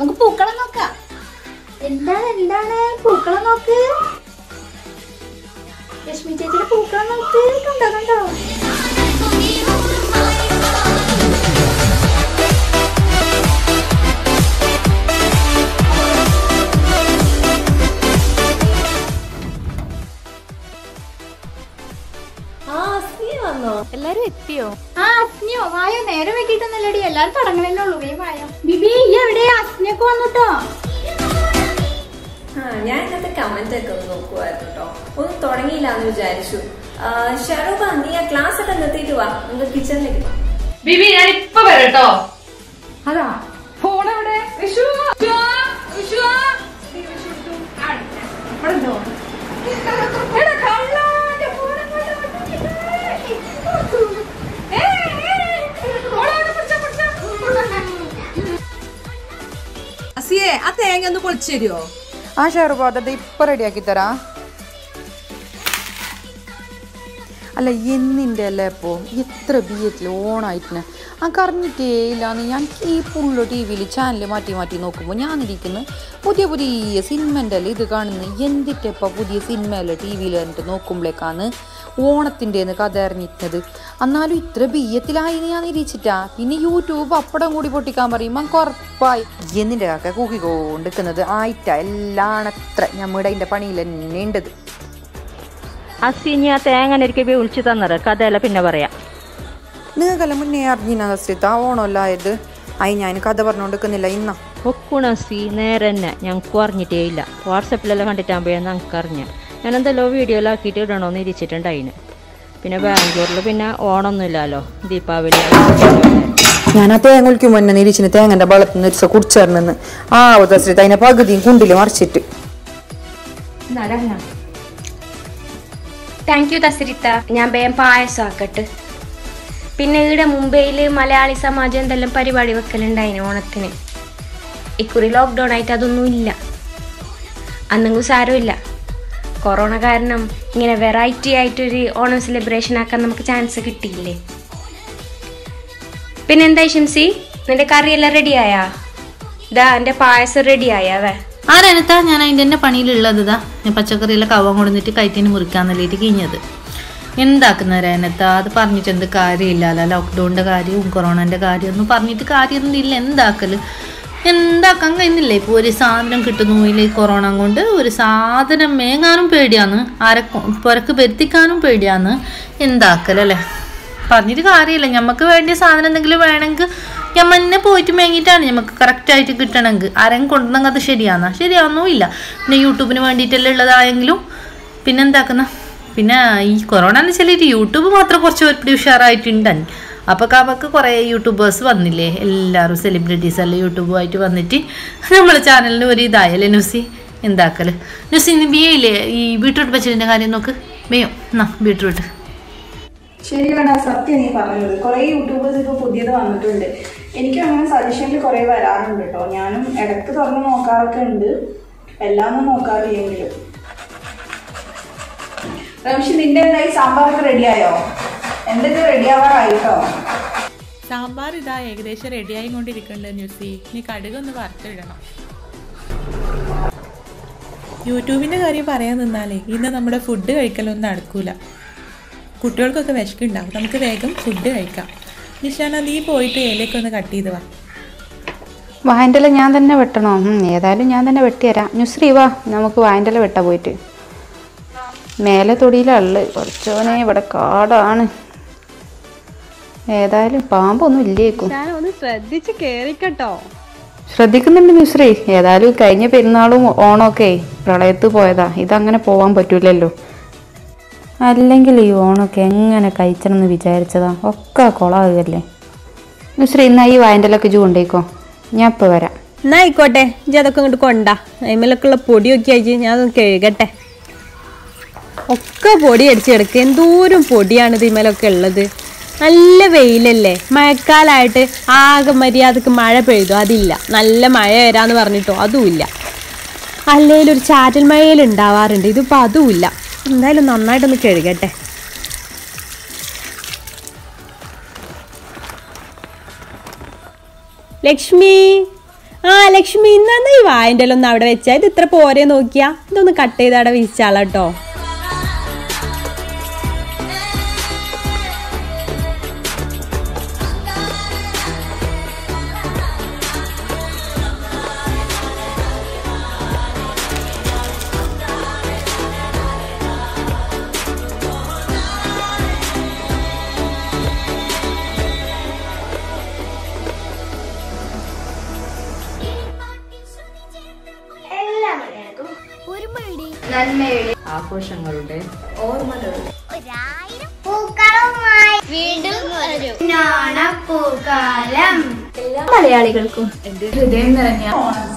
നമുക്ക് പൂക്കളം നോക്കാം. എന്താണ് എന്താണ്? പൂക്കളം നോക്ക്. ലക്ഷ്മി ചേച്ചിയുടെ പൂക്കളം നോക്ക്. കണ്ടോ കണ്ടോ? എല്ലാരും എത്തിയോ? ആ അസ്നിയോ വായോ നേരെ വെക്കിട്ടൊന്നുമില്ലടി എല്ലാരും തുടങ്ങണല്ലേ ഉള്ളൂ വേ വായോ. ബിബി ഈ എവിടെ? അസ്നിയൊക്കെ വന്നുട്ടോ? ഞാൻ ഇന്നത്തെ കമന്റ് ഒക്കെ ഒന്ന് നോക്കുമായിരുന്നു കേട്ടോ ഒന്നും തുടങ്ങിയില്ല എന്ന് വിചാരിച്ചു ഷറൂബ നീ ആ ക്ലാസ് ഒക്കെ നിർത്തിയിട്ട് വാ. നമുക്ക് കിച്ചണിലേക്ക് വാ. ബിബി ഞാൻ ഇപ്പൊ വരട്ടോ. അതാ. ഫോൺ എവിടെ? വിഷു വിഷു, വിഷു. അസിയെ ആ തേങ്ങ ഒന്ന് പൊളിച്ചു തരുമോ ആ ഷെയർബോട്ട് അത് ഇപ്പൊ റെഡിയാക്കി തരാ. അല്ല എന്നിന്റെ അല്ലേ ഇപ്പോൾ എത്ര ബി എറ്റിൽ ഓണായിട്ടിന്. ആ കറിഞ്ഞിട്ടേ ഇല്ലാന്ന്. ഞാൻ ഈ പുള്ളു ടി വിയിൽ ചാനൽ മാറ്റി മാറ്റി നോക്കുമ്പോൾ ഞാൻ ഇരിക്കുന്നു പുതിയ പുതിയ സിനിമന്റെ അല്ലേ ഇത് കാണുന്നു? എന്തിട്ടപ്പോൾ പുതിയ സിനിമയല്ലേ ടി വിയിൽ എന്നിട്ട് നോക്കുമ്പോഴേക്കാണ് ഓണത്തിന്റെന്ന് കഥ അറിഞ്ഞിരുന്നത് എന്നാലും ഇത്ര ബിയ്യത്തിലായി ഞാൻ ഇരിച്ചിട്ടാ പിന്നെ യൂട്യൂബ് അപ്പടം കൂടി പൊട്ടിക്കാൻ പറയുമ്പോൾ കുറപ്പായി. എന്നിന്റെ കാക്ക കൂക്കിക്കൊണ്ടിരിക്കുന്നത് ആയിട്ട. എല്ലാണത്ര. നമ്മുടെ അതിന്റെ പണിയിൽ തന്നെ ഉണ്ടത് അസിനി ആ തേങ്ങ വിളിച്ചു തന്നത് കഥയല്ല പിന്നെ പറയാം. നിങ്ങൾക്കല്ല മുന്നേ അറിഞ്ഞിന സസ്യത്ത ഓണമല്ലായത്. അയി ഞാൻ കഥ പറഞ്ഞുകൊണ്ടിരിക്കുന്നില്ല ഇന്ന. ഒക്കുണസി നേരെ തന്നെ ഞങ്ങൾക്ക് അറിഞ്ഞിട്ടേ ഇല്ല. വാട്സപ്പിലെല്ലാം കണ്ടിട്ടാകുമ്പോഴാണ് ഞങ്ങൾക്ക് അറിഞ്ഞ ആക്കിയിട്ട് വീഡിയോയിലാക്കിയിട്ട് ഇടണമെന്ന് ഇരിച്ചിട്ടുണ്ടായിന്. പിന്നെ ബാംഗ്ലൂരിൽ പിന്നെ ഓണമൊന്നുമില്ലല്ലോ. ദീപാവലി ഞാൻ ആ തേങ്ങ ഒലിക്കും മുന്നേ നിരിച്ചിന് തേങ്ങന്റെ വെള്ളത്തിൽ നിന്ന് ഒരു കുടിച്ചേർന്നെന്ന്. ആ സസ്യത്ത അതിനെ പകുതിയും കുണ്ടിൽ മറിച്ചിട്ട്. താങ്ക് യു തസരിത്ത ഞാൻ വേഗം പായസം ആക്കട്ടെ. പിന്നെ ഇവിടെ മുംബൈയിൽ മലയാളി സമാജം എന്തെല്ലാം പരിപാടി വെക്കലുണ്ടായിന് ഓണത്തിന്? ഇക്കുറി ലോക്ക്ഡൗൺ ആയിട്ട് അതൊന്നും ഇല്ല അന്നെങ്കിലും സാരമില്ല. കൊറോണ കാരണം ഇങ്ങനെ വെറൈറ്റി ആയിട്ടൊരു ഓണം സെലിബ്രേഷൻ ആക്കാൻ നമുക്ക് ചാൻസ് കിട്ടിയില്ലേ? പിന്നെ എന്താ ഷിംസി നിന്റെ കറി കറിയെല്ലാം റെഡിയായാ ദാ എന്റെ പായസം റെഡിയായാവേ ആരനത്താ ഞാൻ അതിന്റെ തന്നെ പണിയിലുള്ളത്. ഇതാ ഞാൻ പച്ചക്കറിയിലെ കവം കൊടുത്തിട്ട് കയറ്റിന് മുറിക്കാന്നല്ലേറ്റ് കിഞ്ഞത് എന്താക്കുന്ന രനത്ത അത് പറഞ്ഞിട്ട് എന്ത് കാര്യമില്ല. അല്ല ലോക്ക്ഡൗണിന്റെ കാര്യവും കൊറോണന്റെ കാര്യമൊന്നും പറഞ്ഞിട്ട് കാര്യമൊന്നും ഇല്ല എന്താക്കൽ? എന്താക്കാൻ കഴിയുന്നില്ല ഇപ്പോൾ ഒരു സാധനം കിട്ടുന്നു ഇല്ല ഈ കൊറോണ കൊണ്ട്. ഒരു സാധനം മേങ്ങാനും പേടിയാന്ന് അരക്കും പുരക്ക് പെരുത്തിക്കാനും പേടിയാന്ന് എന്താക്കലല്ലേ? പറഞ്ഞിട്ട് കാര്യമില്ല. ഞമ്മക്ക് വേണ്ടിയ സാധനം എന്തെങ്കിലും വേണമെങ്കിൽ ഞമ്മ തന്നെ പോയിട്ട് മേങ്ങിയിട്ടാണ് ഞമ്മക്ക് കറക്റ്റായിട്ട് കിട്ടണമെങ്കിൽ ആരെങ്കിലും കൊണ്ടുവന്നെങ്കിൽ അത് ശരിയാന്നാ? ശരിയാവുന്നുമില്ല പിന്നെ യൂട്യൂബിന് വേണ്ടിയിട്ടല്ലേ ഉള്ളതായെങ്കിലും പിന്നെന്താക്കുന്ന പിന്നെ ഈ കൊറോണ എന്ന് വെച്ചാൽ യൂട്യൂബ് മാത്രം കുറച്ച് ഒരുപടി ഉഷാറായിട്ടുണ്ട്. അപ്പോൾ അവർക്ക് കുറേ യൂട്യൂബേഴ്സ് വന്നില്ലേ? എല്ലാവരും സെലിബ്രിറ്റീസ് എല്ലാം യൂട്യൂബുമായിട്ട് വന്നിട്ട്. നമ്മളെ ചാനലിന് ഒരു ഇതായല്ലേ ന്യൂസി എന്താക്കൽ ന്യൂസി ഇന്ന് ബിയയില്ലേ ഈ ബീട്രൂട്ട് പച്ചടിന്റെ കാര്യം നോക്ക്. ബിയോ എന്നാ ബീട്രൂട്ട്. ശരിയാണ് സത്യം നീ പറഞ്ഞത്. കുറേ യൂട്യൂബേഴ്സ് ഇപ്പൊ പുതിയത് വന്നിട്ടുണ്ട്. എനിക്കും അങ്ങനെ സജഷനിൽ കുറേ വരാറുണ്ട് കേട്ടോ ഞാനും ഇടയ്ക്ക് തുറന്ന് നോക്കാറൊക്കെ ഉണ്ട്. എല്ലാം ഒന്നും നോക്കാറില്ലെങ്കിലും. റംഷി നിന്റെ സാമ്പാറൊക്കെ റെഡിയായോ എന്തൊക്കെ റെഡിയാവാറായി കേട്ടോ സാമ്പാർ ഇതാ ഏകദേശം റെഡിയായി കൊണ്ടിരിക്കുന്നുണ്ട് ന്യൂസി. നീ കടുകൊന്ന് വറുത്തിടണം. യൂട്യൂബിന്റെ കാര്യം പറയാൻ നിന്നാലേ ഇന്ന് നമ്മുടെ ഫുഡ് കഴിക്കലൊന്നും നടക്കൂല. കുട്ടികൾക്കൊക്കെ വിശക്കുണ്ടാവും. നമുക്ക് വേഗം ഫുഡ് കഴിക്കാം. നിഷാന നീ പോയിട്ട് ഇലയൊക്കെ ഒന്ന് കട്ട് ചെയ്ത് വാ. വായന്റെല ഞാൻ തന്നെ വെട്ടണോ? ഏതായാലും ഞാൻ തന്നെ വെട്ടിത്തരാം നുസ്രി വാ. നമുക്ക് വായന്റെല വെട്ട പോയിട്ട്. മേലെ തൊടിയിലുള്ള കുറച്ചോനെ ഇവിടെ കാടാണ്. ഏതായാലും പാമ്പൊന്നും ഇല്ലേക്കും. ഒന്ന് ശ്രദ്ധിച്ച് കേറിക്കട്ടോ. ശ്രദ്ധിക്കുന്നുണ്ട് മിശ്രി. ഏതായാലും കഴിഞ്ഞ പെരുന്നാളും ഓണമൊക്കെ പ്രളയത്ത് പോയതാ. ഇതങ്ങനെ പോവാൻ പറ്റൂലല്ലോ. അല്ലെങ്കിൽ ഈ ഓണമൊക്കെ എങ്ങനെ കഴിച്ചണമെന്ന് വിചാരിച്ചതാ. ഒക്കെ കൊളാകല്ലേ മിശ്രി ഇന്നാ ഈ വായന്റെലൊക്കെ ജൂ കൊണ്ടേക്കോ ഞാൻ ഇപ്പോൾ വരാം. എന്നാ ആയിക്കോട്ടെ. ഇജ്ജ് അതൊക്കെ ഇങ്ങോട്ട് കൊണ്ടാ. അതിമേലൊക്കെ ഉള്ള പൊടിയൊക്കെ അയച്ച് ഞാൻ അതൊന്ന് കഴുകട്ടെ. ഒക്കെ പൊടി അടിച്ചെടുക്കുക എന്തോരം പൊടിയാണ് ഇതിമേലൊക്കെ ഉള്ളത്. നല്ല വെയിലല്ലേ? മഴക്കാലമായിട്ട് ആകെ മര്യാദയ്ക്ക് മഴ പെയ്തു. അതില്ല. നല്ല മഴ വരാന്ന് പറഞ്ഞിട്ടോ? അതുമില്ല. അല്ലെങ്കിൽ ഒരു ചാറ്റൽ മഴയിൽ ഉണ്ടാവാറുണ്ട്. ഇതിപ്പോൾ അതുമില്ല. എന്തായാലും നന്നായിട്ടൊന്ന് കഴുകട്ടെ. ലക്ഷ്മി. ആ ലക്ഷ്മി ഇന്നാ ഈ വായന്റെ ഒന്ന് അവിടെ വെച്ചാൽ ഇത് ഇത്ര പോരെ നോക്കിയാ? ഇതൊന്ന് കട്ട് ചെയ്ത് അവിടെ വീശാളട്ടോ നന്മയുടെ ആഘോഷങ്ങളുടെ ഓർമ്മകളുടെ മലയാളികൾക്കും വീണ്ടും വരും. പൂക്കാലം എല്ലാ മലയാളികൾക്കും ഹൃദയം നിറഞ്ഞ ഓണം